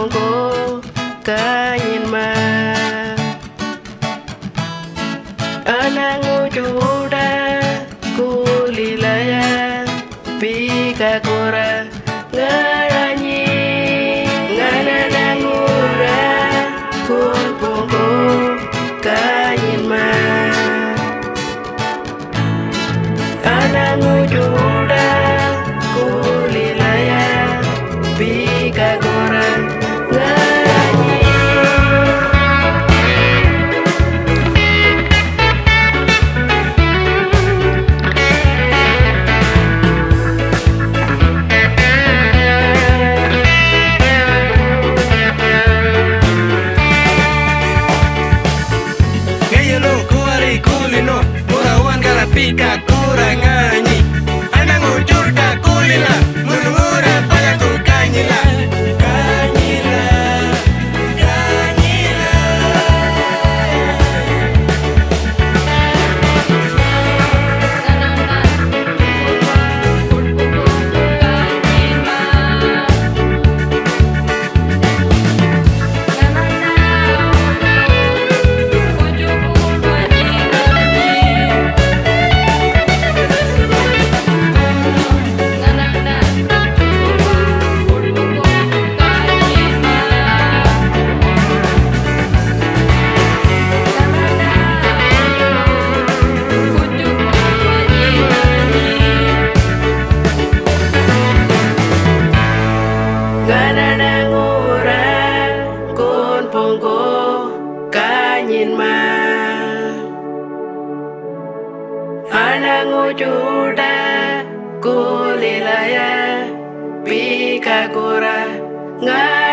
mong cô cả nhìn mà. Anh đang ngồi chú đã cô lì laya vì cả cô ra ngarani ngana nangura kun pungo kanyin ma anangu nhìn mà. Anang ujuda kulilaya Pika kura Ngai